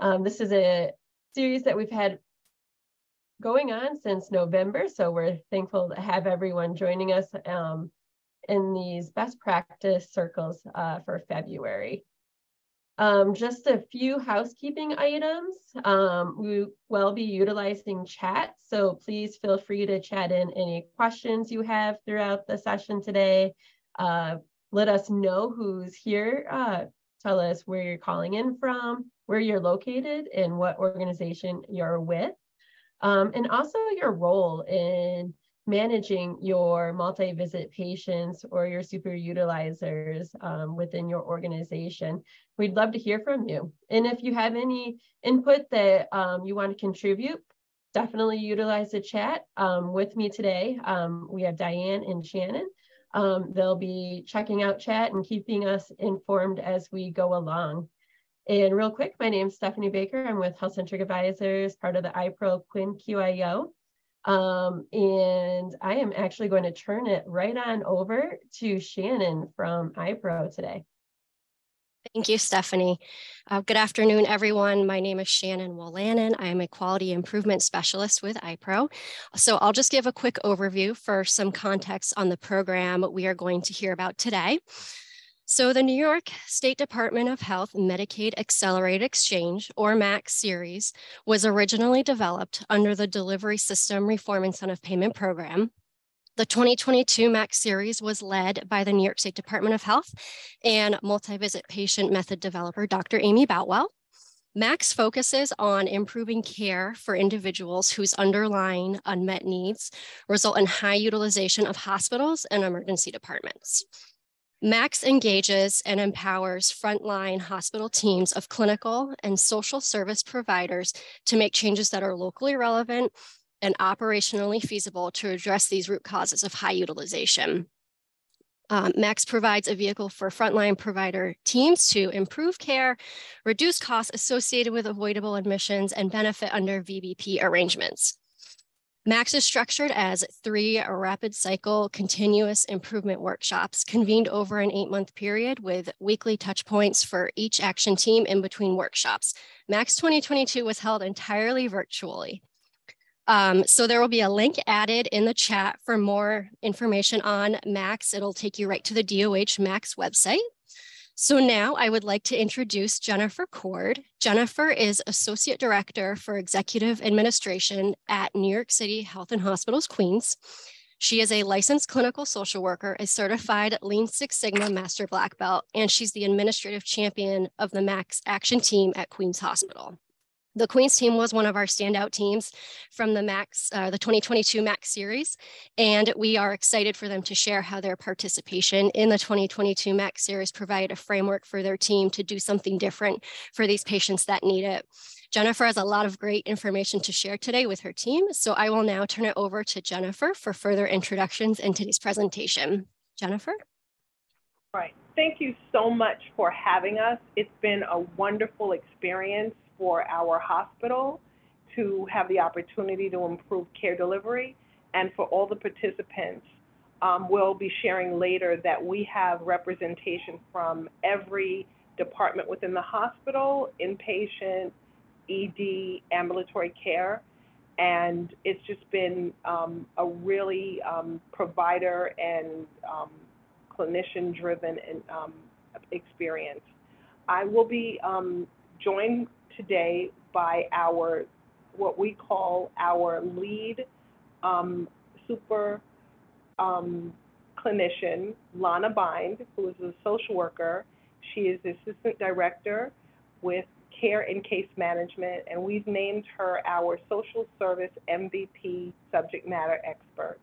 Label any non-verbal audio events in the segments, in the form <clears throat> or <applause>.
Um, this is a series that we've had going on since November, so we're thankful to have everyone joining us um, in these best practice circles uh, for February. Um, just a few housekeeping items. Um, we will be utilizing chat, so please feel free to chat in any questions you have throughout the session today. Uh, let us know who's here. Uh, tell us where you're calling in from, where you're located, and what organization you're with. Um, and also your role in managing your multi-visit patients or your super utilizers um, within your organization. We'd love to hear from you. And if you have any input that um, you want to contribute, definitely utilize the chat um, with me today. Um, we have Diane and Shannon. Um, they'll be checking out chat and keeping us informed as we go along. And real quick, my name is Stephanie Baker. I'm with Health Centric Advisors, part of the iPro QIN-QIO. Um, and I am actually going to turn it right on over to Shannon from iPro today. Thank you, Stephanie. Uh, good afternoon, everyone. My name is Shannon Wolanin. I am a quality improvement specialist with iPro. So I'll just give a quick overview for some context on the program we are going to hear about today. So the New York State Department of Health Medicaid Accelerated Exchange, or MAX series, was originally developed under the Delivery System Reform Incentive Payment Program. The 2022 MAX series was led by the New York State Department of Health and multi-visit patient method developer, Dr. Amy Boutwell. MAX focuses on improving care for individuals whose underlying unmet needs result in high utilization of hospitals and emergency departments. MAX engages and empowers frontline hospital teams of clinical and social service providers to make changes that are locally relevant and operationally feasible to address these root causes of high utilization. Um, MAX provides a vehicle for frontline provider teams to improve care, reduce costs associated with avoidable admissions, and benefit under VBP arrangements. MAX is structured as three rapid cycle continuous improvement workshops convened over an eight month period with weekly touch points for each action team in between workshops. MAX 2022 was held entirely virtually. Um, so there will be a link added in the chat for more information on MAX. It'll take you right to the DOH MAX website. So now I would like to introduce Jennifer Cord. Jennifer is Associate Director for Executive Administration at New York City Health and Hospitals Queens. She is a licensed clinical social worker, a certified Lean Six Sigma Master Black Belt, and she's the administrative champion of the MAX Action Team at Queens Hospital. The Queens team was one of our standout teams from the Max, uh, the 2022 Max series, and we are excited for them to share how their participation in the 2022 Max series provided a framework for their team to do something different for these patients that need it. Jennifer has a lot of great information to share today with her team, so I will now turn it over to Jennifer for further introductions in today's presentation. Jennifer? Right. Thank you so much for having us. It's been a wonderful experience for our hospital to have the opportunity to improve care delivery and for all the participants. Um, we'll be sharing later that we have representation from every department within the hospital, inpatient, ED, ambulatory care, and it's just been um, a really um, provider and um, clinician-driven um, experience. I will be um, joined today by our, what we call our lead um, super um, clinician, Lana Bind, who is a social worker. She is the assistant director with care and case management, and we've named her our social service MVP subject matter expert.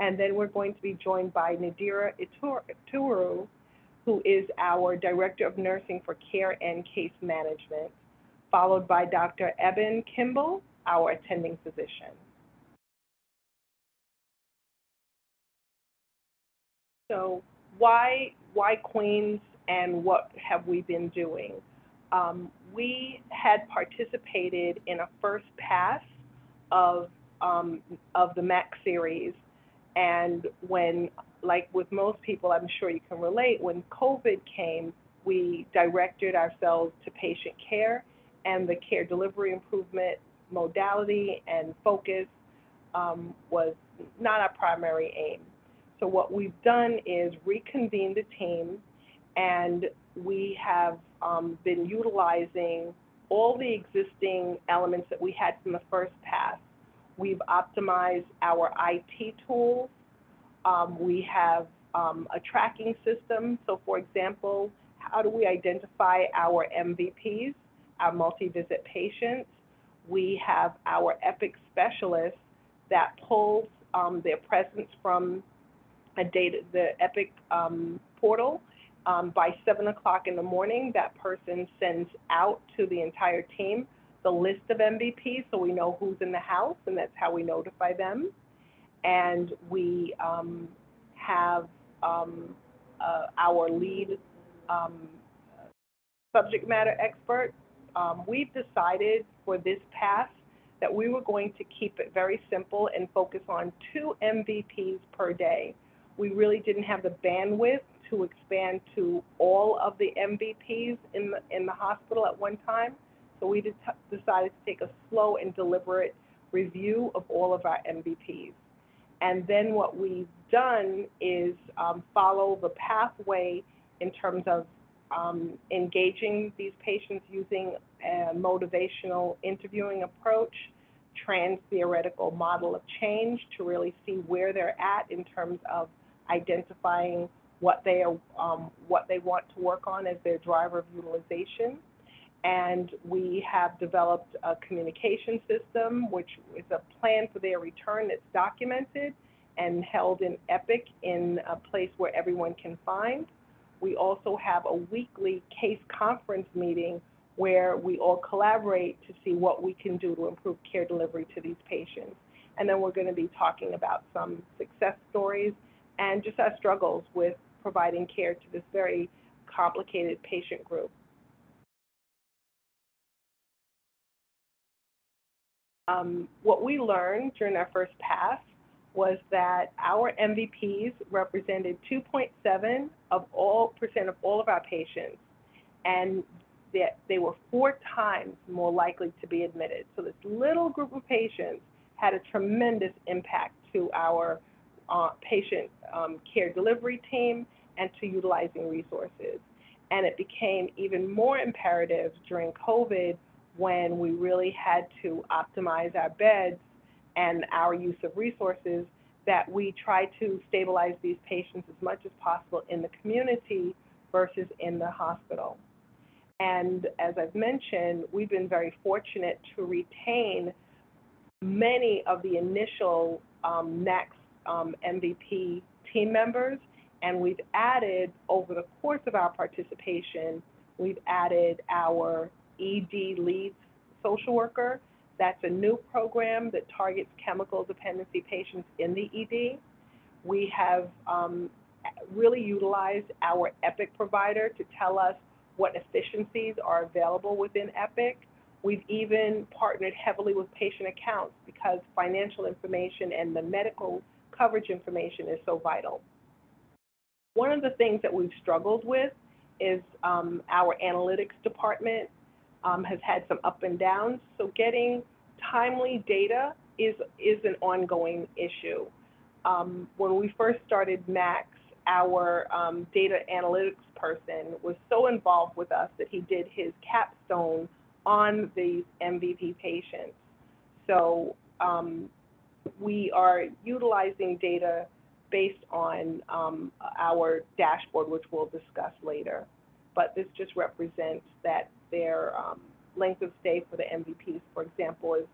And then we're going to be joined by Nadira Ituru, who is our director of nursing for care and case management followed by Dr. Eben Kimball, our attending physician. So why, why Queens and what have we been doing? Um, we had participated in a first pass of, um, of the MAX series. And when, like with most people, I'm sure you can relate, when COVID came, we directed ourselves to patient care and the care delivery improvement modality and focus um, was not our primary aim. So what we've done is reconvene the team, and we have um, been utilizing all the existing elements that we had from the first pass. We've optimized our IT tools. Um, we have um, a tracking system. So for example, how do we identify our MVPs, our multi-visit patients? We have our EPIC specialist that pulls um, their presence from a data, the EPIC um, portal. Um, by 7 o'clock in the morning, that person sends out to the entire team the list of MVPs so we know who's in the house, and that's how we notify them. And we um, have um, uh, our lead um, subject matter expert. Um, we've decided for this pass that we were going to keep it very simple and focus on two MVPs per day. We really didn't have the bandwidth to expand to all of the MVPs in the, in the hospital at one time. So we decided to take a slow and deliberate review of all of our MVPs. And then what we've done is um, follow the pathway in terms of um, engaging these patients using a motivational interviewing approach, trans theoretical model of change to really see where they're at in terms of identifying what they are, um, what they want to work on as their driver of utilization. And we have developed a communication system, which is a plan for their return that's documented and held in EPIC in a place where everyone can find. We also have a weekly case conference meeting where we all collaborate to see what we can do to improve care delivery to these patients. And then we're going to be talking about some success stories and just our struggles with providing care to this very complicated patient group. Um, what we learned during our first pass was that our MVPs represented 2.7 of all percent of all of our patients, and that they were four times more likely to be admitted. So this little group of patients had a tremendous impact to our uh, patient um, care delivery team and to utilizing resources. And it became even more imperative during COVID when we really had to optimize our beds and our use of resources that we try to stabilize these patients as much as possible in the community versus in the hospital. And as I've mentioned, we've been very fortunate to retain many of the initial um, MAX um, MVP team members, and we've added over the course of our participation, we've added our ED leads social worker that's a new program that targets chemical dependency patients in the ED. We have um, really utilized our EPIC provider to tell us what efficiencies are available within EPIC. We've even partnered heavily with patient accounts because financial information and the medical coverage information is so vital. One of the things that we've struggled with is um, our analytics department um, has had some up and downs. So getting timely data is, is an ongoing issue. Um, when we first started Max, our um, data analytics person was so involved with us that he did his capstone on these MVP patients. So um, we are utilizing data based on um, our dashboard, which we'll discuss later. But this just represents that their um, length of stay for the MVPs, for example, is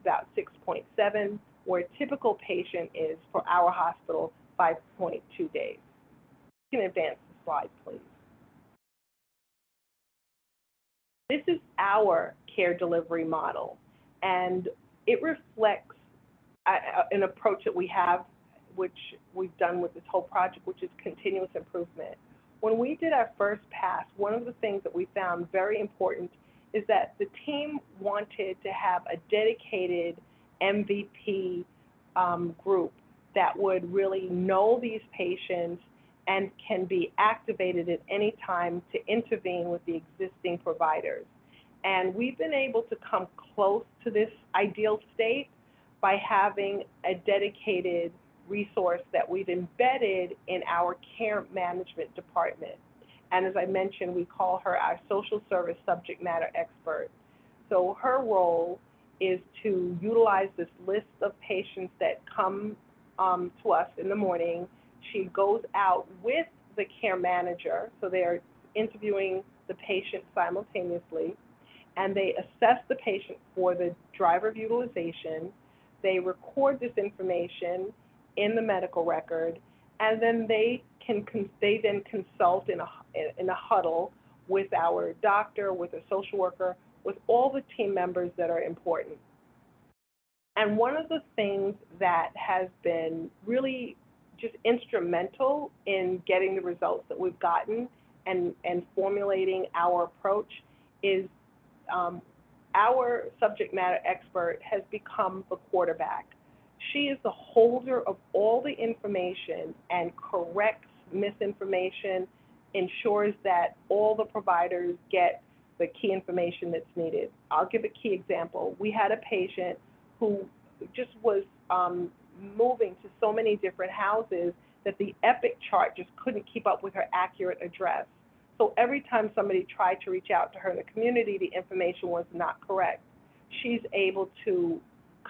about 6.7, where a typical patient is for our hospital 5.2 days. You can advance the slide, please. This is our care delivery model, and it reflects an approach that we have, which we've done with this whole project, which is continuous improvement. When we did our first pass, one of the things that we found very important is that the team wanted to have a dedicated MVP um, group that would really know these patients and can be activated at any time to intervene with the existing providers. And we've been able to come close to this ideal state by having a dedicated resource that we've embedded in our care management department. And as I mentioned, we call her our social service subject matter expert. So her role is to utilize this list of patients that come um, to us in the morning. She goes out with the care manager, so they're interviewing the patient simultaneously, and they assess the patient for the driver of utilization. They record this information in the medical record, and then they can they then consult in a in a huddle with our doctor, with a social worker, with all the team members that are important. And one of the things that has been really just instrumental in getting the results that we've gotten and, and formulating our approach is um, our subject matter expert has become the quarterback. She is the holder of all the information and corrects misinformation, ensures that all the providers get the key information that's needed. I'll give a key example. We had a patient who just was um, moving to so many different houses that the Epic chart just couldn't keep up with her accurate address. So every time somebody tried to reach out to her in the community, the information was not correct. She's able to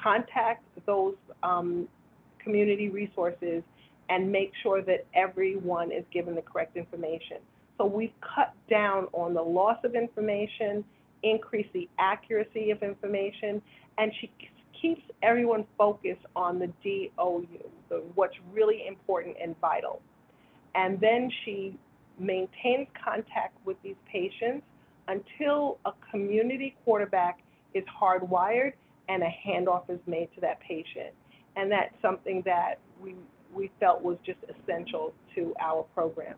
contact those um, community resources and make sure that everyone is given the correct information. So we've cut down on the loss of information, increased the accuracy of information, and she keeps everyone focused on the DOU, the, what's really important and vital. And then she maintains contact with these patients until a community quarterback is hardwired and a handoff is made to that patient. And that's something that we, we felt was just essential to our program.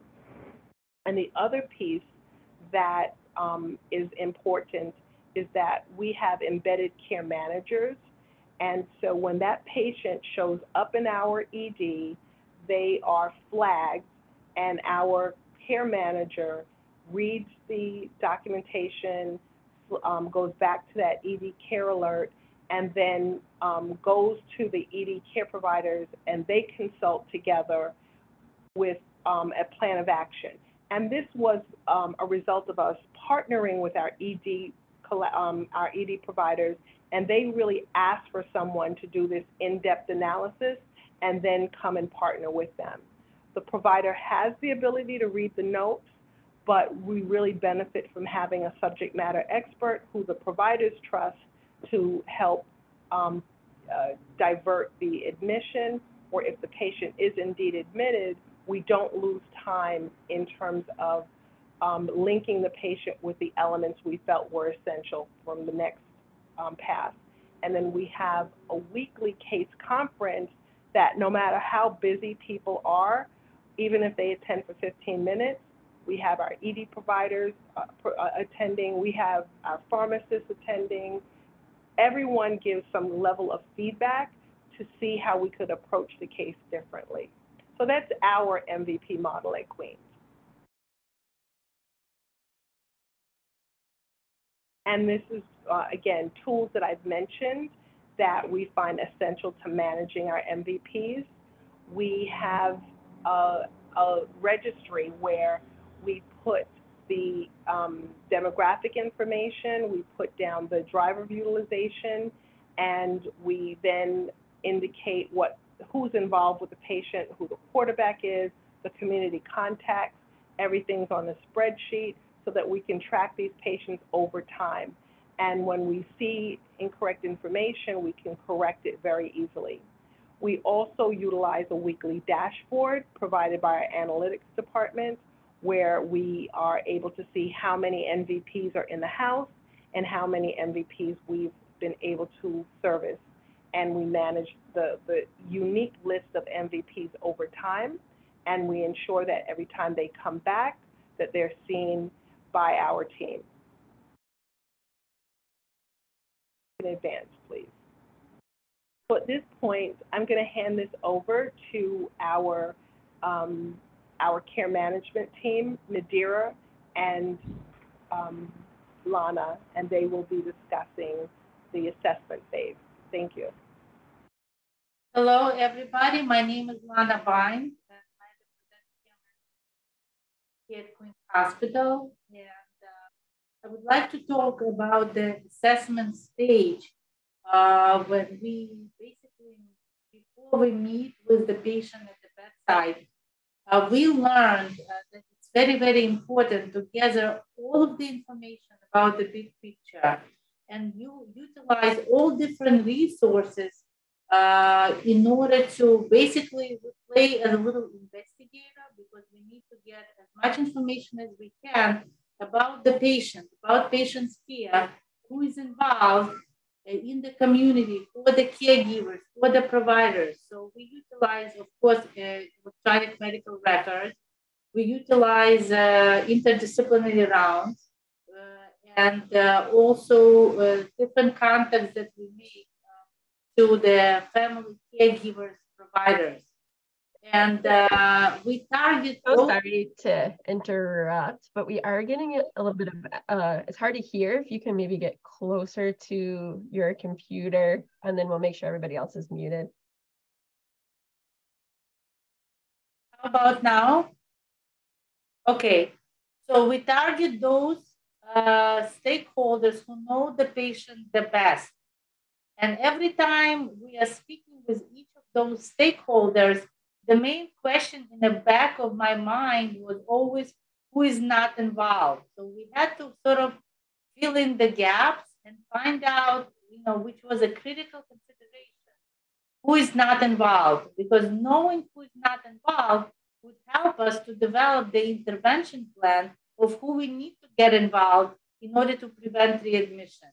And the other piece that um, is important is that we have embedded care managers. And so when that patient shows up in our ED, they are flagged, and our care manager reads the documentation, um, goes back to that ED care alert, and then um, goes to the ED care providers, and they consult together with um, a plan of action. And this was um, a result of us partnering with our ED, um, our ED providers, and they really asked for someone to do this in-depth analysis and then come and partner with them. The provider has the ability to read the notes, but we really benefit from having a subject matter expert who the providers trust to help um, uh, divert the admission, or if the patient is indeed admitted, we don't lose time in terms of um, linking the patient with the elements we felt were essential from the next um, pass. And then we have a weekly case conference that no matter how busy people are, even if they attend for 15 minutes, we have our ED providers uh, uh, attending, we have our pharmacists attending. Everyone gives some level of feedback to see how we could approach the case differently. So that's our MVP model at Queens. And this is, uh, again, tools that I've mentioned that we find essential to managing our MVPs. We have a, a registry where we put the um, demographic information, we put down the driver of utilization, and we then indicate what who's involved with the patient, who the quarterback is, the community contacts, everything's on the spreadsheet so that we can track these patients over time. And when we see incorrect information, we can correct it very easily. We also utilize a weekly dashboard provided by our analytics department where we are able to see how many MVPs are in the house and how many MVPs we've been able to service and we manage the, the unique list of MVPs over time, and we ensure that every time they come back, that they're seen by our team. In advance, please. So at this point, I'm going to hand this over to our um, our care management team, Nadira and um, Lana, and they will be discussing the assessment phase. Thank you. Hello, everybody. My name is Lana Vine, and I'm the represent here at Queens Hospital. And uh, I would like to talk about the assessment stage uh, when we basically, before we meet with the patient at the bedside, uh, we learned uh, that it's very, very important to gather all of the information about the big picture and you utilize all different resources uh, in order to basically play as a little investigator because we need to get as much information as we can about the patient, about patient's care, who is involved uh, in the community, for the caregivers, for the providers. So we utilize, of course, uh, electronic medical records. We utilize uh, interdisciplinary rounds uh, and uh, also uh, different contacts that we make to the family caregivers providers. And uh, we target. So sorry to interrupt, but we are getting a little bit of, uh, it's hard to hear. If you can maybe get closer to your computer and then we'll make sure everybody else is muted. How about now? Okay, so we target those uh, stakeholders who know the patient the best. And every time we are speaking with each of those stakeholders, the main question in the back of my mind was always who is not involved. So we had to sort of fill in the gaps and find out, you know, which was a critical consideration. Who is not involved? Because knowing who is not involved would help us to develop the intervention plan of who we need to get involved in order to prevent readmission.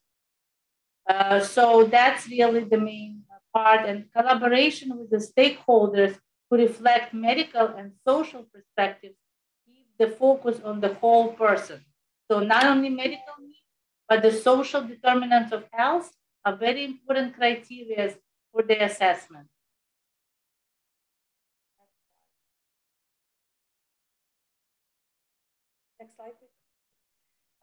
Uh, so that's really the main part and collaboration with the stakeholders who reflect medical and social perspectives keep the focus on the whole person. So not only medical needs, but the social determinants of health are very important criteria for the assessment. Next slide, please.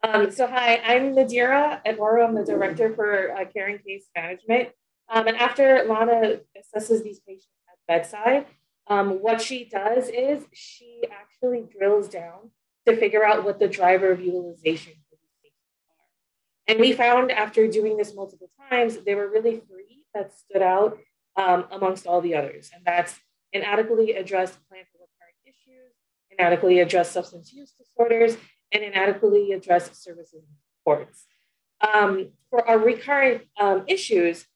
Um, so hi, I'm Nadira Eduardo. I'm the director for uh, care and case management. Um, and after Lana assesses these patients at bedside, um, what she does is she actually drills down to figure out what the driver of utilization for these patients are. And we found after doing this multiple times, there were really three that stood out um, amongst all the others. And that's inadequately addressed plan for recurrent issues, inadequately addressed substance use disorders, and inadequately addressed services and supports. Um, for our recurrent um, issues,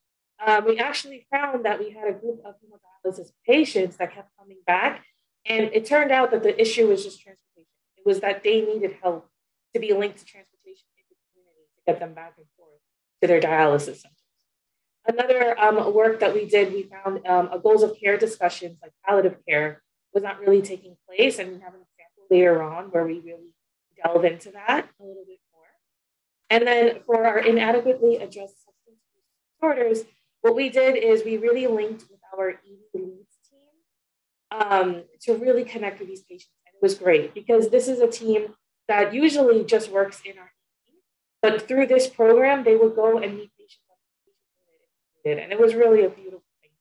uh, we actually found that we had a group of hemodialysis patients that kept coming back. And it turned out that the issue was just transportation. It was that they needed help to be linked to transportation in the community to get them back and forth to their dialysis centers. Another um, work that we did, we found um, a goals of care discussions like palliative care was not really taking place. And we have an example later on where we really delve into that a little bit more. And then for our inadequately addressed substance disorders, what we did is we really linked with our ED leads team um, to really connect with these patients. And it was great because this is a team that usually just works in our ED, but through this program, they would go and meet patients and it was really a beautiful thing.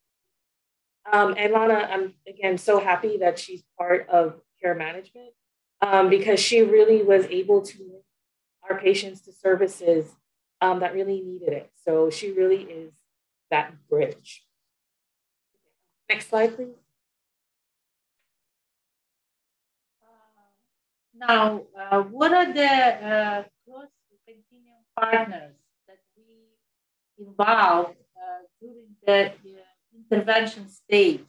Um, and Lana, I'm again so happy that she's part of care management um, because she really was able to link our patients to services um, that really needed it. So she really is that bridge. Next slide, please. Uh, now, uh, what are the uh, close continuum partners that we involve uh, during the intervention stage?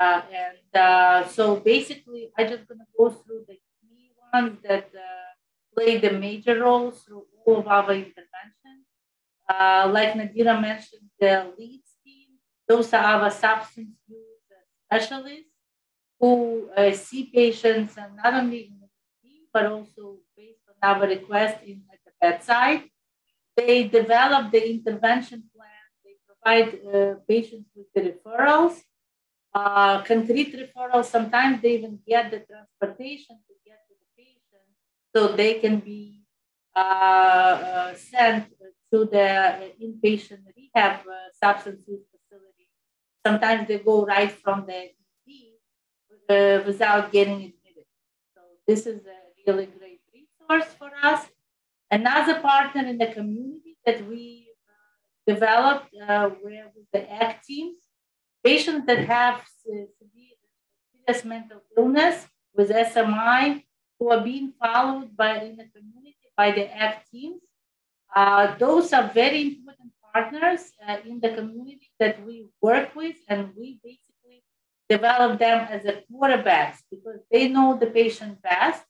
Uh, and uh, so basically, I'm just going to go through the key ones that uh, play the major roles through all of our interventions. Uh, like Nadira mentioned, the leads team, those are our substance use specialists who uh, see patients and not only in the team, but also based on our request in, at the bedside. They develop the intervention plan. They provide uh, patients with the referrals uh, concrete referrals, sometimes they even get the transportation to get to the patient so they can be sent to the inpatient rehab substance use facility. Sometimes they go right from the ED without getting admitted. So this is a really great resource for us. Another partner in the community that we uh, developed uh, were with the ACT teams, patients that have serious mental illness with SMI who are being followed by in the community by the ACT teams. Uh, those are very important partners uh, in the community that we work with, and we basically develop them as a quarterbacks because they know the patient best,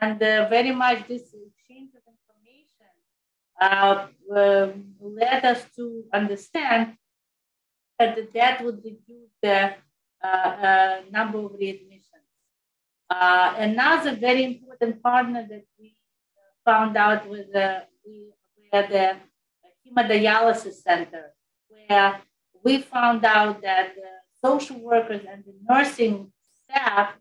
and uh, very much this exchange of information uh, um, led us to understand that that would reduce the uh, number of readmissions. another very important partner that we found out was the we were the hemodialysis center, where we found out that the social workers and the nursing staff,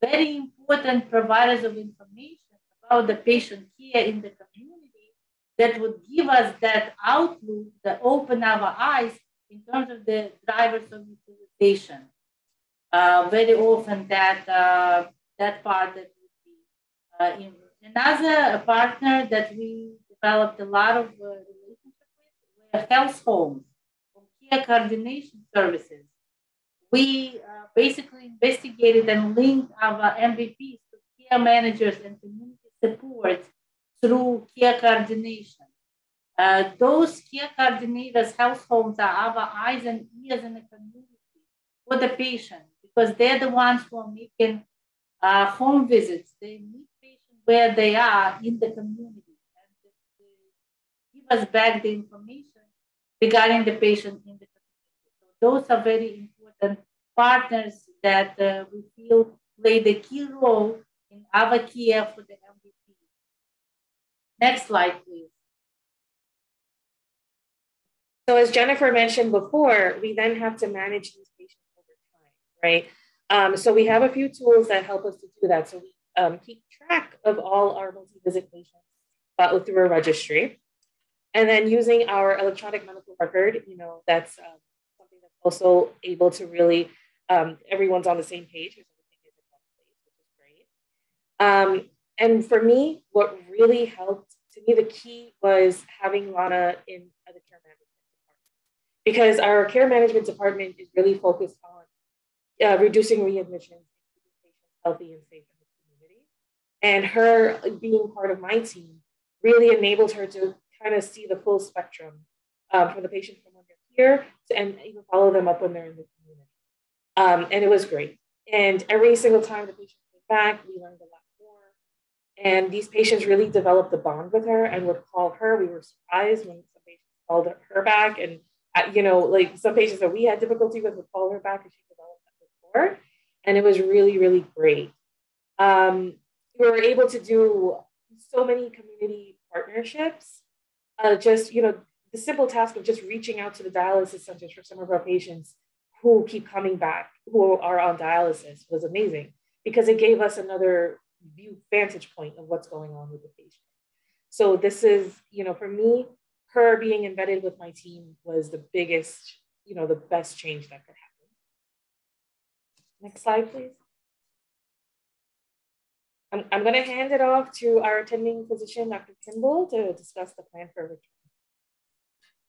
very important providers of information about the patient care in the community, that would give us that outlook, that open our eyes in terms of the drivers of utilization. Uh, very often that uh, that part that would be uh, in, another partner that we developed a lot of uh, relationships with health homes, care coordination services. We uh, basically investigated and linked our MVPs to care managers and community support through care coordination. Uh, those care coordinators, health homes are our eyes and ears in the community for the patient because they're the ones who are making uh, home visits. They meet patients where they are in the community us back the information regarding the patient in the community. So those are very important partners that uh, we feel play the key role in our care for the MVP. Next slide, please. So as Jennifer mentioned before, we then have to manage these patients over time, right? Um, so we have a few tools that help us to do that. So we um, keep track of all our multi-visit patients uh, through a registry. And then using our electronic medical record, you know, that's um, something that's also able to really, um, everyone's on the same page which is great. Um, and for me, what really helped to me, the key was having Lana in the care management department because our care management department is really focused on uh, reducing readmissions, keeping patients healthy and safe in the community. And her being part of my team really enabled her to kind of see the full spectrum um, from the patient from when they're here to, and even follow them up when they're in the community. Um, and it was great. And every single time the patient came back, we learned a lot more. And these patients really developed a bond with her and would call her. We were surprised when some patients called her back. And, uh, you know, like some patients that we had difficulty with would call her back and she developed that before. And it was really, really great. Um, we were able to do so many community partnerships uh, just, you know, the simple task of just reaching out to the dialysis centers for some of our patients who keep coming back, who are on dialysis, was amazing because it gave us another view vantage point of what's going on with the patient. So this is, you know, for me, her being embedded with my team was the biggest, you know, the best change that could happen. Next slide, please. I'm, I'm going to hand it off to our attending physician, Dr. Kimball, to discuss the plan for return.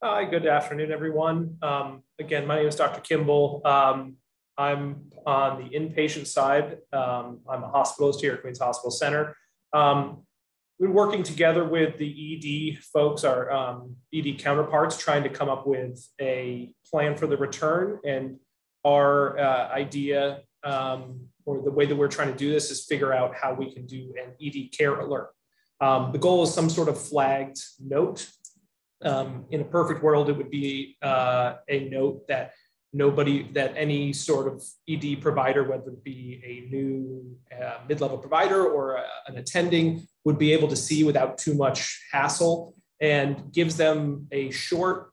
Hi, good afternoon, everyone. Um, again, my name is Dr. Kimball. Um, I'm on the inpatient side. Um, I'm a hospitalist here at Queens Hospital Center. Um, we're working together with the ED folks, our um, ED counterparts, trying to come up with a plan for the return. And our uh, idea um, or the way that we're trying to do this is figure out how we can do an ED care alert. Um, the goal is some sort of flagged note. Um, in a perfect world, it would be uh, a note that nobody, that any sort of ED provider, whether it be a new uh, mid-level provider or a, an attending, would be able to see without too much hassle and gives them a short,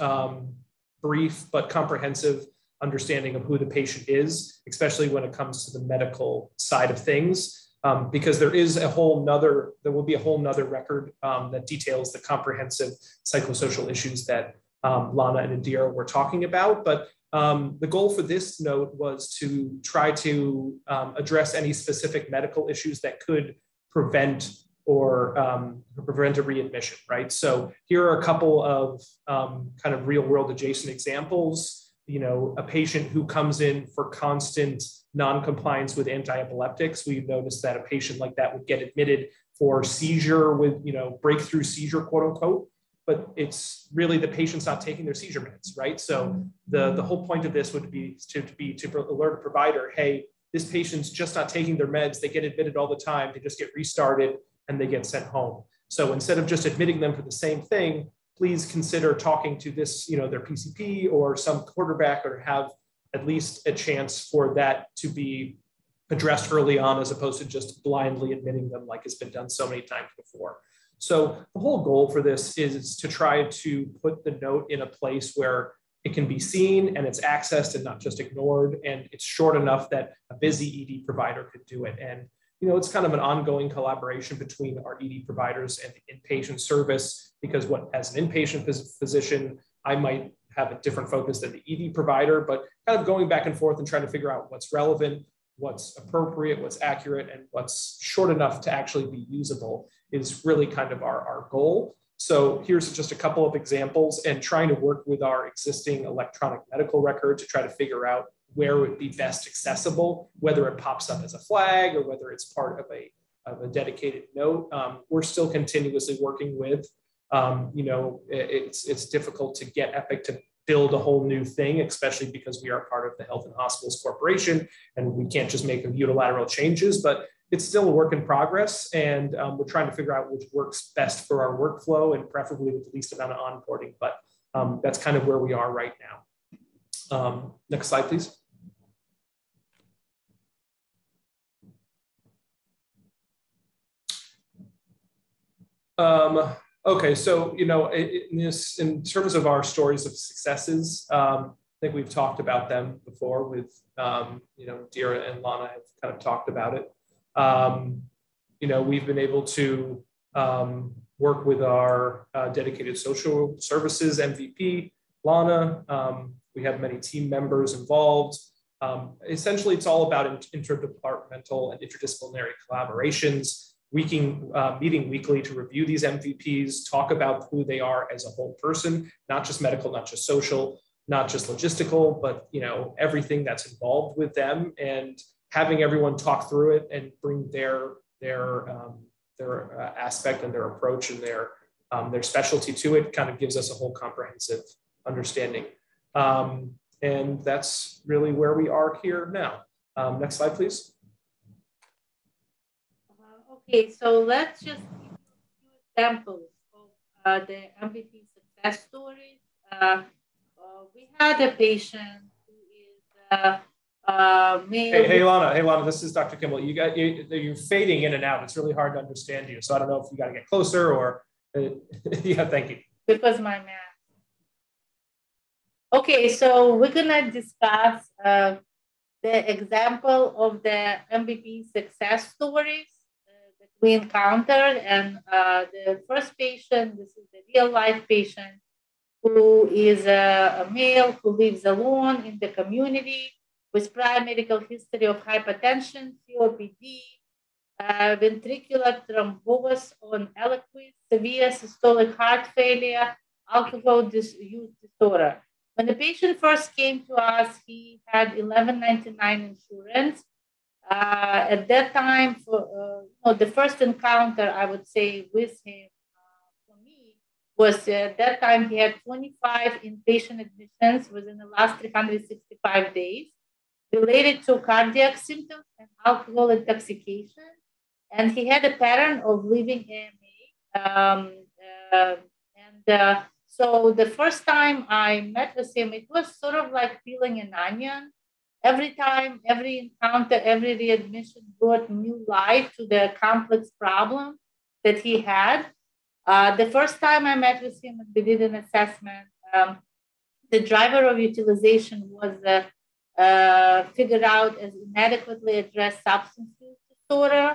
um, brief, but comprehensive understanding of who the patient is, especially when it comes to the medical side of things. um, because there is a whole nother, there will be a whole nother record um, that details the comprehensive psychosocial issues that um, Lana and Nadira were talking about. But um, the goal for this note was to try to um, address any specific medical issues that could prevent or um, prevent a readmission, right? So here are a couple of kind of real world adjacent examples. You know, a patient who comes in for constant non-compliance with anti-epileptics. we've noticed that a patient like that would get admitted for seizure with, you know, breakthrough seizure, quote unquote, but it's really the patient's not taking their seizure meds, right? So the, the whole point of this would be to, to be to alert a provider, hey, this patient's just not taking their meds. They get admitted all the time. They just get restarted and they get sent home. So instead of just admitting them for the same thing, please consider talking to this, you know, their PCP or some quarterback or have at least a chance for that to be addressed early on as opposed to just blindly admitting them like it's been done so many times before. So the whole goal for this is to try to put the note in a place where it can be seen and it's accessed and not just ignored and it's short enough that a busy ED provider could do it. And you know, it's kind of an ongoing collaboration between our ED providers and the inpatient service because what as an inpatient physician, I might have a different focus than the ED provider, but kind of going back and forth and trying to figure out what's relevant, what's appropriate, what's accurate, and what's short enough to actually be usable is really kind of our, our goal. So here's just a couple of examples and trying to work with our existing electronic medical record to try to figure out where it would be best accessible, whether it pops up as a flag or whether it's part of a, of a dedicated note. Um, we're still continuously working with um, you know, it's it's difficult to get Epic to build a whole new thing, especially because we are part of the Health and Hospitals Corporation, and we can't just make unilateral changes. But it's still a work in progress, and um, we're trying to figure out which works best for our workflow, and preferably with the least amount of onboarding. But um, that's kind of where we are right now. Um, next slide, please. Um, Okay, so you know, in this, in terms of our stories of successes, um, I think we've talked about them before. With um, you know, Dira and Lana have kind of talked about it. Um, you know, we've been able to um, work with our uh, dedicated social services MVP, Lana. Um, we have many team members involved. Essentially, it's all about interdepartmental and interdisciplinary collaborations weeking, uh, meeting weekly to review these MVPs, talk about who they are as a whole person, not just medical, not just social, not just logistical, but you know everything that's involved with them, and having everyone talk through it and bring their their um, their uh, aspect and their approach and their um, their specialty to it kind of gives us a whole comprehensive understanding. Um, and that's really where we are here now. Um, next slide, please. Okay, so let's just give a few examples of uh, the MVP success stories. Uh, uh, we had a patient who is uh, uh. Hey, hey, Lana. Hey, Lana. This is Dr. Kimball. You got you, you're fading in and out. It's really hard to understand you. So I don't know if you got to get closer or. Uh, <laughs> yeah, thank you. Because my math. Okay, so we're gonna discuss uh, the example of the MVP success stories we encountered. And uh, the first patient, this is the real life patient, who is a, a, male who lives alone in the community with prior medical history of hypertension, COPD, uh, ventricular thrombosis on Eliquis, severe systolic heart failure, alcohol use disorder. When the patient first came to us, he had 1199 insurance uh, at that time, for uh, the first encounter I would say with him uh, for me was at that time he had 25 inpatient admissions within the last 365 days related to cardiac symptoms and alcohol intoxication, and he had a pattern of leaving AMA. Um, uh, and uh, so the first time I met with him, it was sort of like peeling an onion Every time, every encounter, every readmission brought new light to the complex problem that he had. Uh, the first time I met with him we did an assessment, um, the driver of utilization was uh, uh, figured out as inadequately addressed substance use disorder.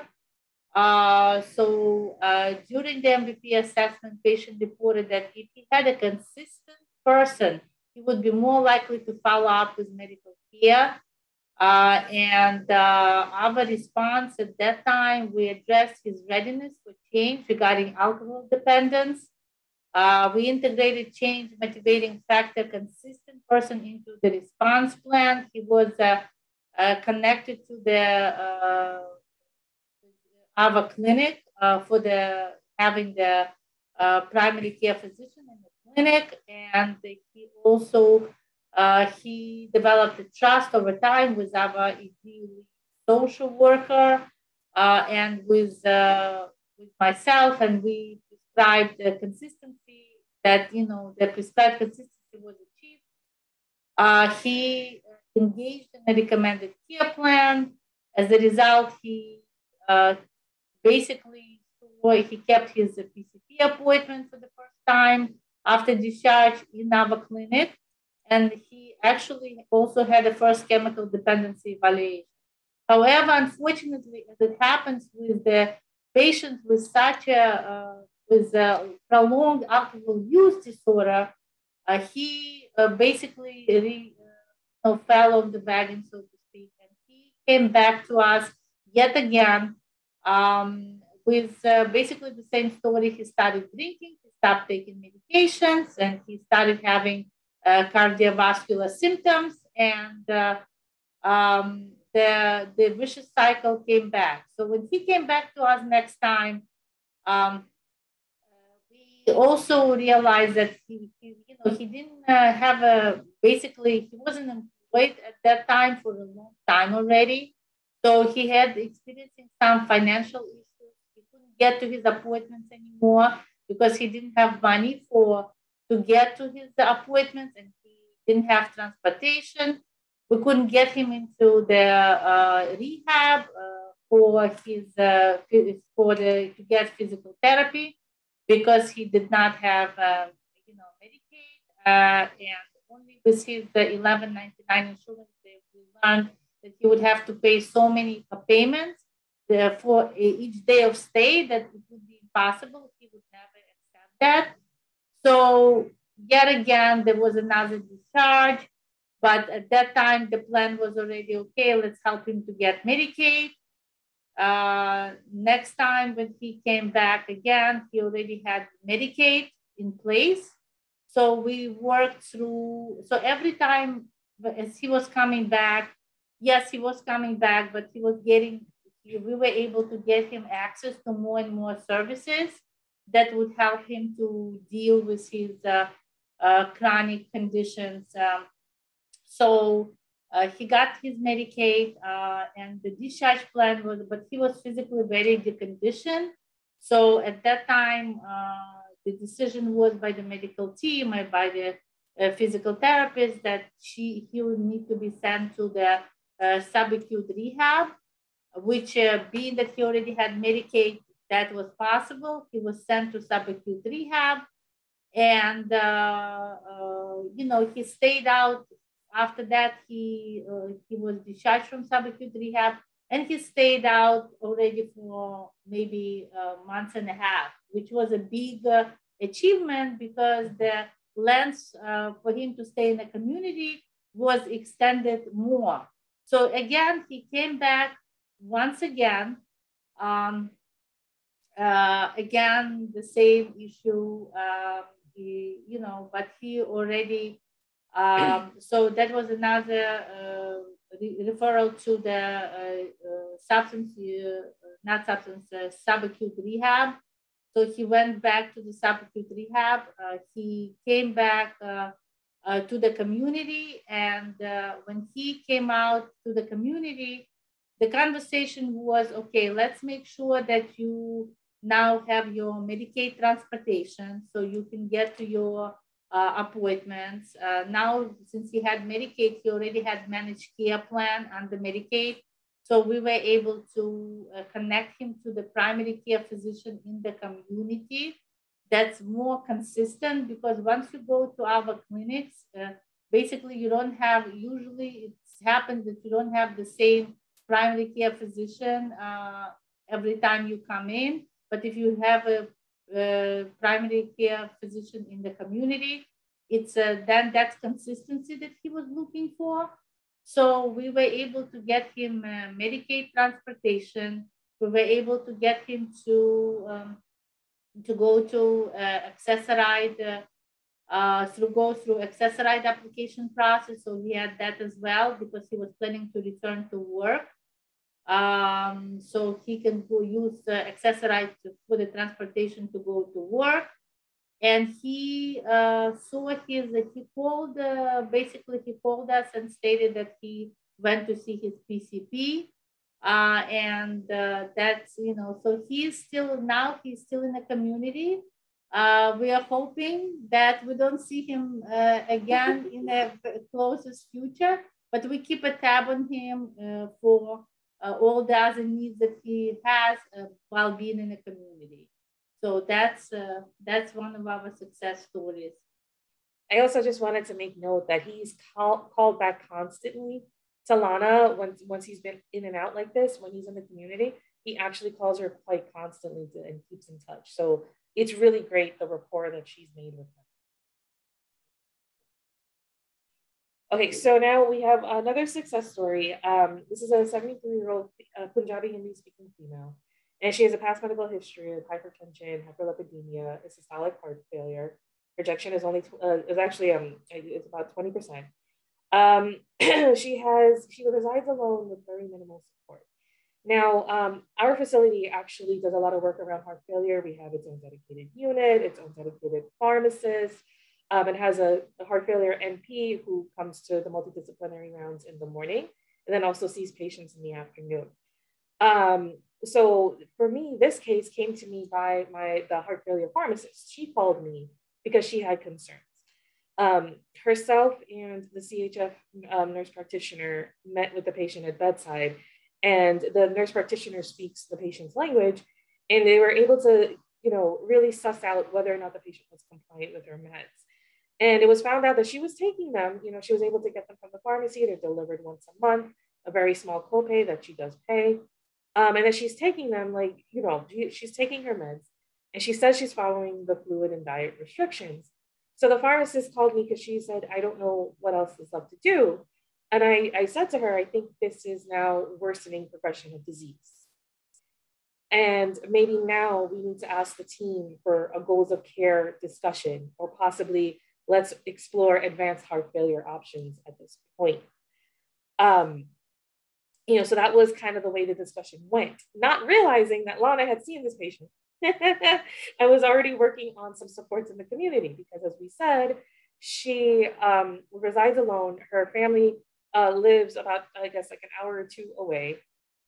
Uh, so uh, during the MVP assessment, patient reported that if he had a consistent person, he would be more likely to follow up with medical care. Uh, and uh, our response at that time, we addressed his readiness for change regarding alcohol dependence. Uh, we integrated change motivating factor consistent person into the response plan. He was uh, uh, connected to the uh, our clinic for the having the primary care physician in the clinic, and he also he developed a trust over time with our social worker and with with myself, and we described the consistency that you know the prescribed consistency was achieved. Uh, he engaged in a recommended care plan. As a result, he uh, basically he kept his PCP appointment for the first time after discharge in our clinic, and he actually also had a first chemical dependency evaluation. However, unfortunately, as it happens with the patients with such a uh, with a prolonged alcohol use disorder, uh, he uh, basically re, uh, fell off the wagon, so to speak, and he came back to us yet again um, with uh, basically the same story. He started drinking, he stopped taking medications, and he started having cardiovascular symptoms, and uh, um, the, the vicious cycle came back. So when he came back to us next time, um, we also realized that he, he you know, he didn't uh, have a, basically, he wasn't employed at that time for a long time already. So he had experiencing some financial issues. He couldn't get to his appointments anymore because he didn't have money for to get to his appointments and he didn't have transportation. We couldn't get him into the uh, rehab uh, for his uh, for the to get physical therapy because he did not have uh, you know Medicaid uh, and only with his the 1199 insurance they learned that he would have to pay so many payments for each day of stay that it would be impossible. He would never accept that so yet again there was another discharge but at that time, the plan was already okay, let's help him to get Medicaid. Uh, next time, when he came back again, he already had Medicaid in place. So we worked through, so every time as he was coming back, yes, he was coming back, but he was getting, we were able to get him access to more and more services that would help him to deal with his uh, uh, chronic conditions. Um, so uh, he got his Medicaid and the discharge plan was, but he was physically very deconditioned. So at that time, the decision was by the medical team and by the physical therapist that she, he would need to be sent to the uh, subacute rehab, which uh, being that he already had Medicaid, that was possible. He was sent to subacute rehab. And, you know, he stayed out after that, he uh, he was discharged from subacute rehab, and he stayed out already for maybe a month and a half, which was a big uh, achievement because the length uh, for him to stay in the community was extended more. So again, he came back once again. Um, uh, again, the same issue. Um, he, you know, but he already um, <clears throat> so that was another uh, re- referral to the uh, uh substance, uh, not substance, uh, subacute rehab. So he went back to the subacute rehab. he came back to the community, and when he came out to the community, the conversation was okay. Let's make sure that you now have your Medicaid transportation, so you can get to your uh, appointments. Uh, now, since he had Medicaid, he already had managed care plan under Medicaid. So we were able to uh, connect him to the primary care physician in the community. That's more consistent because once you go to our clinics, uh, basically you don't have, usually it happens that you don't have the same primary care physician uh, every time you come in. But if you have a, a primary care physician in the community, it's uh, then that's consistency that he was looking for. So we were able to get him uh, Medicaid transportation. We were able to get him to um, to go to uh, Access-a-Ride uh, uh, through go through Access-a-Ride application process. So he had that as well because he was planning to return to work. Um, so he can go use the Access-a-Ride for the transportation to go to work. And he uh, saw his, he called, uh, basically he called us and stated that he went to see his PCP. Uh, and uh, that's, you know, so he's still, now he's still in the community. Uh, we are hoping that we don't see him uh, again in the closest future, but we keep a tab on him uh, for uh, all the other needs that he has uh, while being in the community. So that's uh, that's one of our success stories. I also just wanted to make note that he's call, called back constantly to Lana once once he's been in and out like this. When he's in the community, he actually calls her quite constantly and keeps in touch. So it's really great the rapport that she's made with him. Okay, so now we have another success story. Um, this is a 73 year old uh, Punjabi Hindi speaking female, and she has a past medical history of hypertension, hyperlipidemia, systolic heart failure. Rejection is only uh, is actually um it's about 20 percent. Um, <clears throat> she has she resides alone with very minimal support. Now, um, our facility actually does a lot of work around heart failure. We have its own dedicated unit, its own dedicated pharmacist, um, and has a, a, heart failure NP who comes to the multidisciplinary rounds in the morning and then also sees patients in the afternoon. Um, so for me, this case came to me by my the heart failure pharmacist. She called me because she had concerns. Um, herself and the CHF um, nurse practitioner met with the patient at bedside and the nurse practitioner speaks the patient's language and they were able to you know really suss out whether or not the patient was compliant with her meds and it was found out that she was taking them you know she was able to get them from the pharmacy. They're delivered once a month a very small copay that she does pay. Um, and that she's taking them like you know she's taking her meds. And she says she's following the fluid and diet restrictions. So the pharmacist called me because she said i don't know what else is left to do. And I, I said to her, I think this is now worsening progression of disease. And maybe now we need to ask the team for a goals of care discussion, or possibly let's explore advanced heart failure options at this point. Um, you know, so that was kind of the way the discussion went, not realizing that Lana had seen this patient <laughs> I was already working on some supports in the community because, as we said, she um, resides alone. Her family uh, lives about, I guess, like an hour or two away.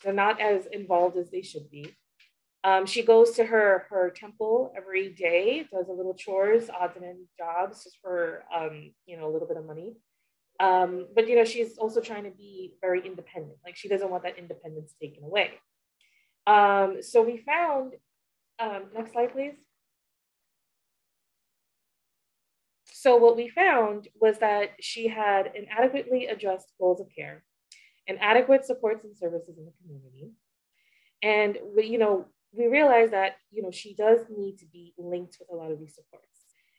They're not as involved as they should be. Um, she goes to her her temple every day, does a little chores, odds and ends jobs, just for um, you know a little bit of money. Um, but you know she's also trying to be very independent. Like she doesn't want that independence taken away. Um, so we found. Um, next slide, please. So what we found was that she had inadequately addressed goals of care, and adequate supports and services in the community. And you know, we realized that you know she does need to be linked with a lot of these supports.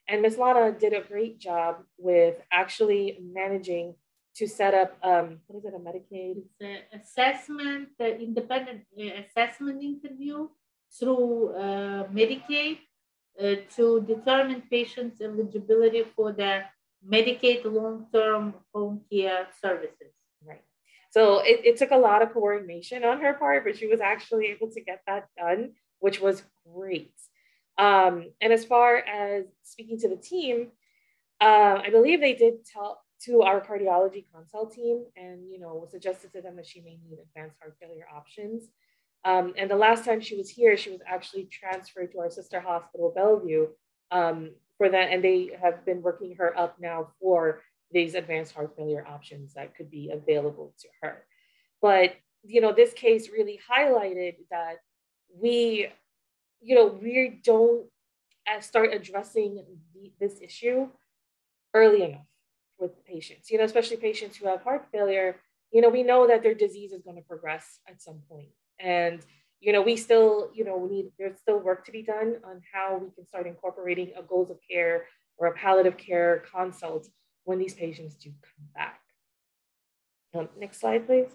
And Ms. Lana did a great job with actually managing to set up um, what is it, a Medicaid? It's assessment, the independent uh, assessment interview through uh, Medicaid uh, to determine patients' eligibility for the Medicaid long-term home care services. So it, it took a lot of coordination on her part, but she was actually able to get that done, which was great. Um, and as far as speaking to the team, uh, I believe they did tell to our cardiology consult team and you know suggested to them that she may need advanced heart failure options. Um, and the last time she was here, she was actually transferred to our sister hospital, Bellevue, um, for that. And they have been working her up now for these advanced heart failure options that could be available to her. But, you know, this case really highlighted that we, you know, we don't start addressing the, this issue early enough with patients, you know, especially patients who have heart failure. You know, we know that their disease is going to progress at some point and you know, we still, you know, we need, there's still work to be done on how we can start incorporating a goals of care or a palliative care consult when these patients do come back. Um, next slide, please.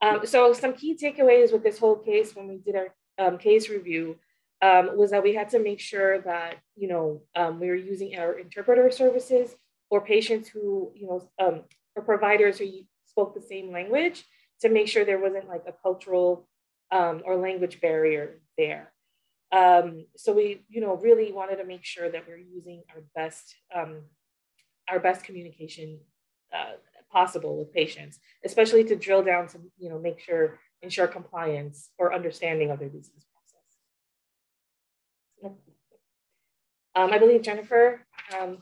Um, so some key takeaways with this whole case when we did our um, case review um, was that we had to make sure that, you know, um, we were using our interpreter services or patients who, you know, um, or providers who spoke the same language to make sure there wasn't like a cultural or language barrier there. Um, so we, you know, really wanted to make sure that we're using our best, um, our best communication uh, possible with patients, especially to drill down to, you know, make sure, ensure compliance or understanding of their disease process. Um, I believe Jennifer, um,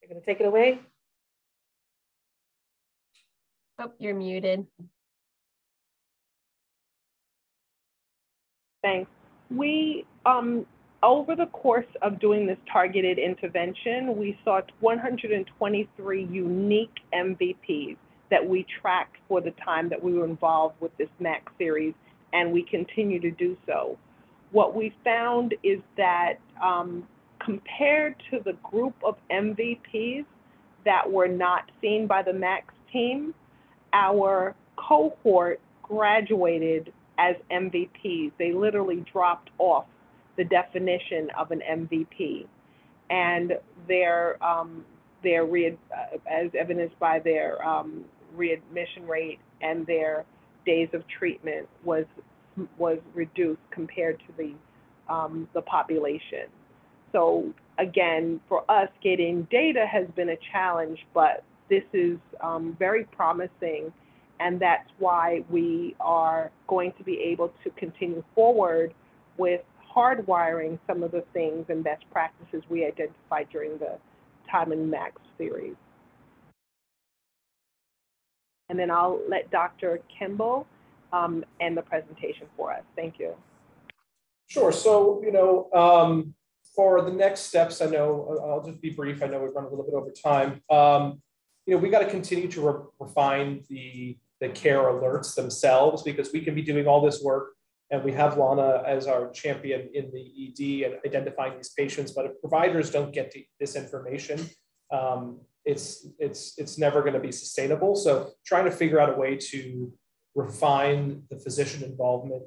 you're going to take it away. Oh, you're muted. Thanks. We, um, over the course of doing this targeted intervention, we saw 123 unique MVPs that we tracked for the time that we were involved with this MAX series, and we continue to do so. What we found is that um, compared to the group of MVPs that were not seen by the MAX team, our cohort graduated as MVPs. They literally dropped off the definition of an MVP, and their um, their re- uh, as evidenced by their um, readmission rate and their days of treatment was was reduced compared to the um, the population. So again, for us, getting data has been a challenge, but this is um, very promising, and that's why we are going to be able to continue forward with hardwiring some of the things and best practices we identified during the Time and MAX series. And then I'll let Dr. Kimball um, end the presentation for us. Thank you. Sure. So, you know, um, for the next steps, I know I'll just be brief. I know we've run a little bit over time. Um, you know, we got to continue to re refine the, the care alerts themselves because we can be doing all this work and we have Lana as our champion in the ED and identifying these patients. But if providers don't get this information, um, it's it's it's never going to be sustainable. So trying to figure out a way to refine the physician involvement,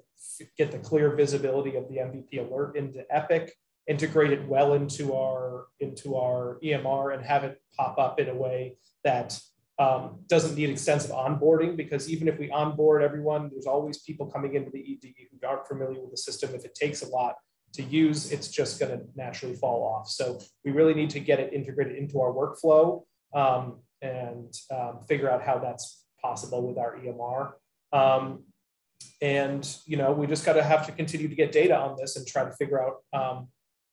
get the clear visibility of the MVP alert into Epic, integrate it well into our into our EMR, and have it pop up in a way that um, doesn't need extensive onboarding because even if we onboard everyone, there's always people coming into the ED who aren't familiar with the system. If it takes a lot to use, it's just going to naturally fall off. So we really need to get it integrated into our workflow um, and um, figure out how that's possible with our EMR. Um, and you know, we just got to have to continue to get data on this and try to figure out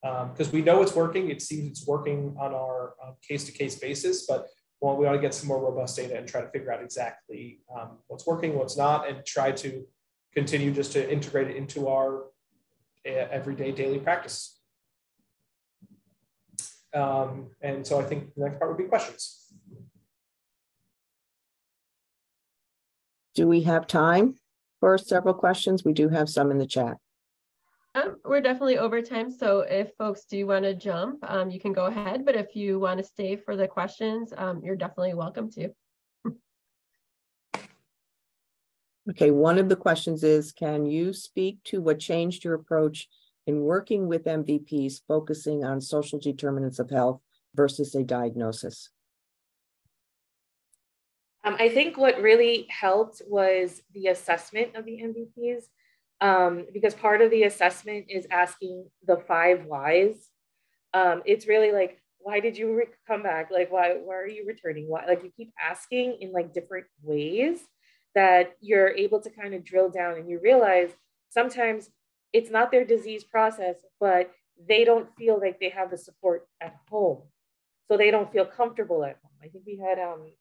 because um, um, we know it's working. It seems it's working on our case to case basis, but well, we ought to get some more robust data and try to figure out exactly um, what's working, what's not, and try to continue just to integrate it into our uh, everyday daily practice. Um, and so I think the next part would be questions. Do we have time for several questions? We do have some in the chat. Um, we're definitely over time, so if folks do want to jump, um, you can go ahead. But if you want to stay for the questions, um, you're definitely welcome to. <laughs> okay, one of the questions is, can you speak to what changed your approach in working with MVPs focusing on social determinants of health versus a diagnosis? Um, I think what really helped was the assessment of the MVPs um, because part of the assessment is asking the five whys. Um, it's really like, why did you come back? Like, why, why are you returning? Why? Like, you keep asking in like different ways that you're able to kind of drill down and you realize sometimes it's not their disease process, but they don't feel like they have the support at home. So they don't feel comfortable at home. I think we had um,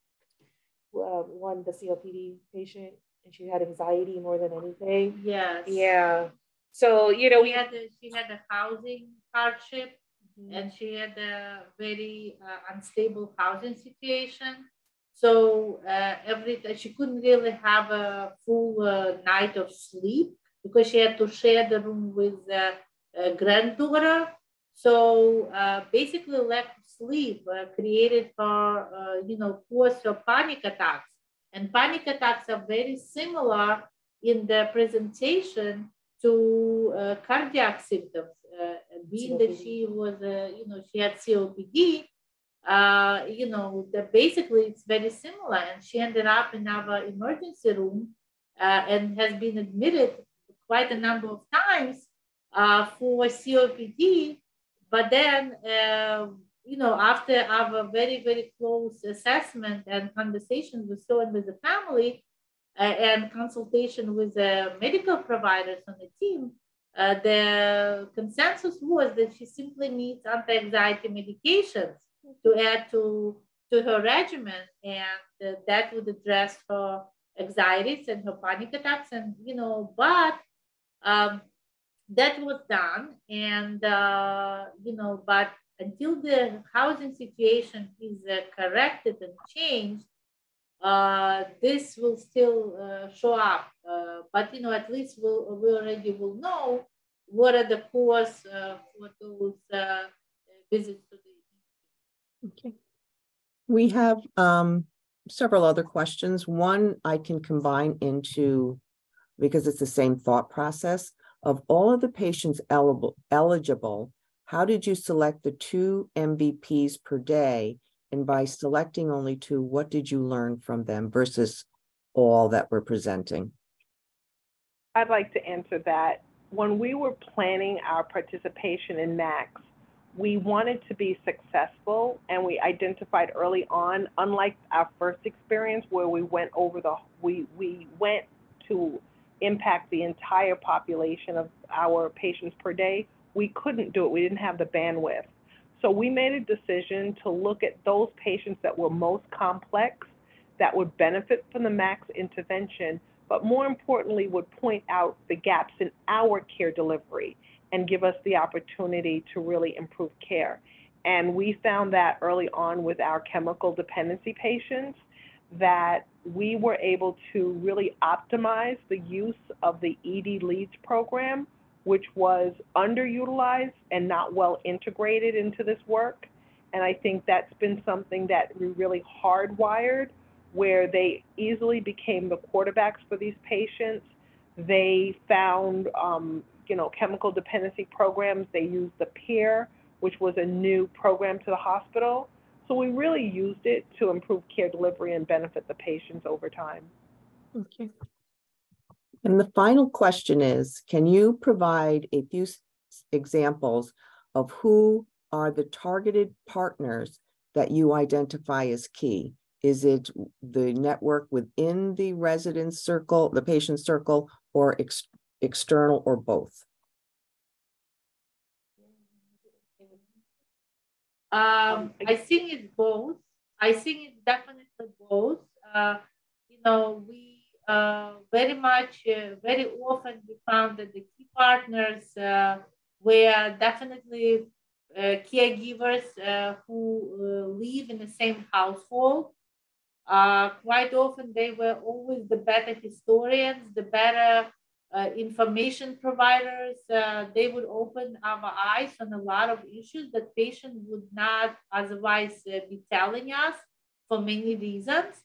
uh, one, the COPD patient and she had anxiety more than anything. Yes. Yeah. So you know, we had the, she had the housing hardship, mm-hmm. and she had a very uh, unstable housing situation. So uh, every she couldn't really have a full uh, night of sleep because she had to share the room with a granddaughter. So uh, basically, lack of sleep uh, created for uh, you know of panic attacks, and panic attacks are very similar in the presentation to uh, cardiac symptoms. being COPD. that she was, you know, she had COPD, uh, you know, basically it's very similar. And she ended up in our emergency room uh, and has been admitted quite a number of times uh, for COPD. But then, uh, you know, after our very, very close assessment and conversation with so and with the family uh, and consultation with the medical providers on the team, uh, the consensus was that she simply needs anti-anxiety medications to add to, to her regimen and uh, that would address her anxieties and her panic attacks and you know but um, that was done and uh, you know but until the housing situation is uh, corrected and changed uh, this will still uh, show up. Uh, but you know at least we'll, we already will know what are the cause uh, for those visits to the okay. We have um, several other questions. One i can combine into because it's the same thought process of all of the patients eligible, eligible, how did you select the two MVPs per day? And by selecting only two, what did you learn from them versus all that were presenting? I'd like to answer that. When we were planning our participation in MAX, we wanted to be successful and we identified early on, unlike our first experience where we went over the, we, we went to impact the entire population of our patients per day, we couldn't do it. We didn't have the bandwidth. So we made a decision to look at those patients that were most complex, that would benefit from the MAX intervention, but more importantly, would point out the gaps in our care delivery and give us the opportunity to really improve care. And we found that early on with our chemical dependency patients that we were able to really optimize the use of the ED Leads program, which was underutilized and not well integrated into this work. And I think that's been something that we really hardwired, where they easily became the quarterbacks for these patients. They found, um, you know, chemical dependency programs. They used the PEER, which was a new program to the hospital so we really used it to improve care delivery and benefit the patients over time. Okay. And the final question is, can you provide a few examples of who are the targeted partners that you identify as key? Is it the network within the resident circle, the patient circle, or ex external, or both? Um, I think it's both. I think it's definitely both. Uh, you know, we uh, very much, uh, very often we found that the key partners uh, were definitely uh, caregivers uh, who live in the same household. quite often, they were always the better historians, the better information providers, they would open our eyes on a lot of issues that patients would not otherwise be telling us for many reasons.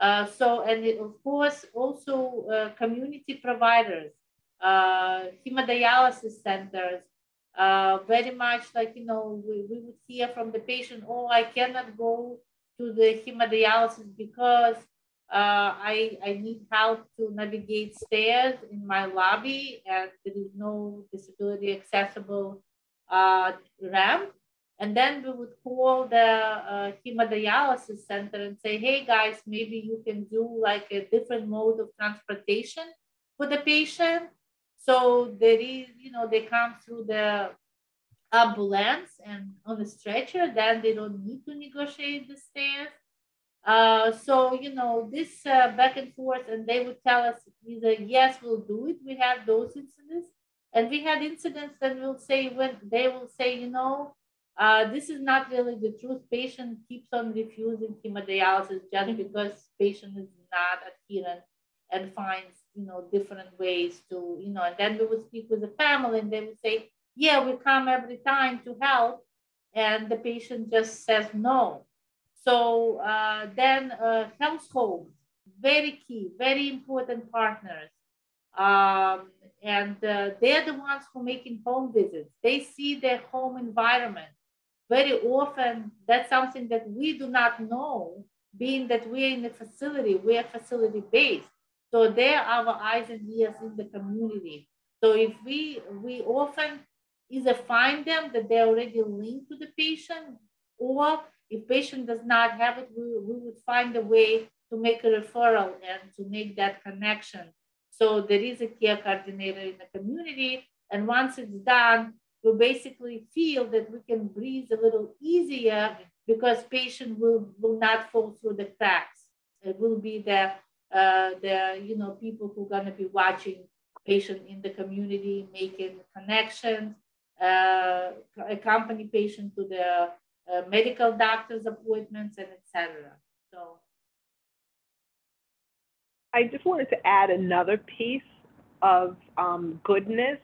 Uh, so, and of course, also uh, community providers, uh, hemodialysis centers, very much like, you know, we, we would hear from the patient, oh, I cannot go to the hemodialysis because uh, I, I need help to navigate stairs in my lobby and there is no disability accessible uh, ramp. And then we would call the uh, hemodialysis center and say, hey guys, maybe you can do like a different mode of transportation for the patient. So there is, you know, they come through the ambulance and on a stretcher, then they don't need to negotiate the stairs. Uh, so, you know, this uh, back and forth, and they would tell us either, yes, we'll do it. We have those incidents. And we had incidents that will say, when they will say, you know, Uh, this is not really the truth. Patient keeps on refusing hemodialysis just because patient is not adherent and finds, you know, different ways to, you know, and then we would speak with the family and they would say, yeah, we come every time to help. And the patient just says no. So uh, then uh, household, very key, very important partners. Um, and uh, they're the ones who making home visits. They see their home environment. Very often, that's something that we do not know, being that we're in a facility, we're facility based. So they're our eyes and ears in the community. So if we we often either find them that they're already linked to the patient, or if patient does not have it, we, we would find a way to make a referral and to make that connection. So there is a care coordinator in the community. And once it's done, we basically feel that we can breathe a little easier because patient will, will not fall through the cracks. It will be the, uh, the you know, people who are gonna be watching patient in the community, making connections, uh, accompany patient to the uh, medical doctor's appointments and etc. So I just wanted to add another piece of um, goodness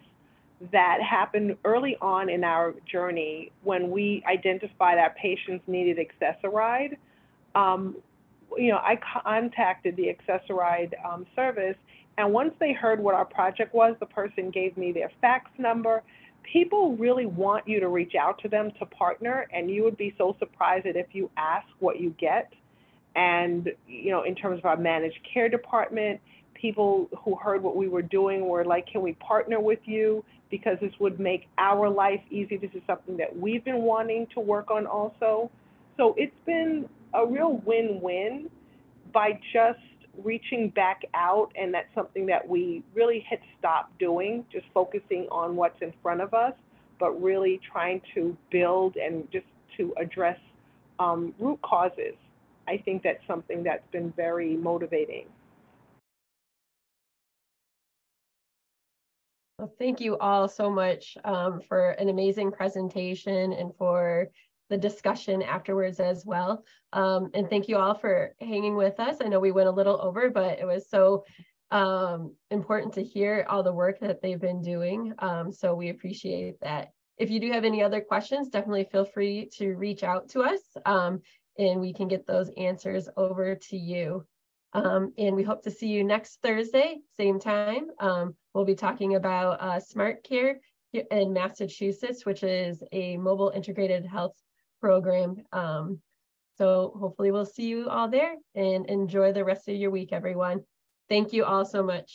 that happened early on in our journey when we identified our patients needed Access-a-Ride. Um, you know, I contacted the Access-a-Ride um, service, and once they heard what our project was, the person gave me their fax number. People really want you to reach out to them to partner, and you would be so surprised that if you ask what you get. And, you know, in terms of our managed care department, people who heard what we were doing were like, can we partner with you? Because this would make our life easy. This is something that we've been wanting to work on also. So it's been a real win win by just reaching back out. And that's something that we really had stopped doing, just focusing on what's in front of us, but really trying to build and just to address um, root causes I think that's something that's been very motivating. Well, thank you all so much um, for an amazing presentation and for the discussion afterwards as well. Um, and thank you all for hanging with us. I know we went a little over, but it was so um, important to hear all the work that they've been doing. Um, so we appreciate that. If you do have any other questions, definitely feel free to reach out to us. Um, and we can get those answers over to you. Um, and we hope to see you next Thursday, same time. Um, we'll be talking about uh, Smart Care in Massachusetts, which is a mobile integrated health program. Um, so hopefully we'll see you all there and enjoy the rest of your week, everyone. Thank you all so much.